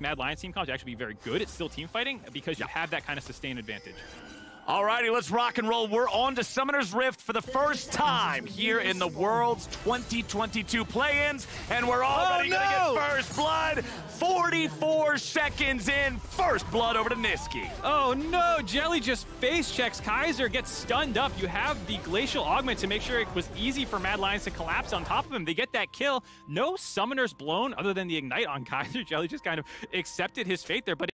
Mad Lions team comp to actually be very good at still team fighting because you have that kind of sustained advantage. Alrighty, let's rock and roll. We're on to Summoner's Rift for the first time here in the World's 2022 play-ins, and we're already oh, no! gonna get first blood. 44 seconds in, first blood over to Nisqy. Oh no, Jelly just face checks Kaiser, gets stunned up. You have the Glacial Augment to make sure it was easy for Mad Lions to collapse on top of him. They get that kill. No Summoners blown other than the Ignite on Kaiser. Jelly just kind of accepted his fate there, but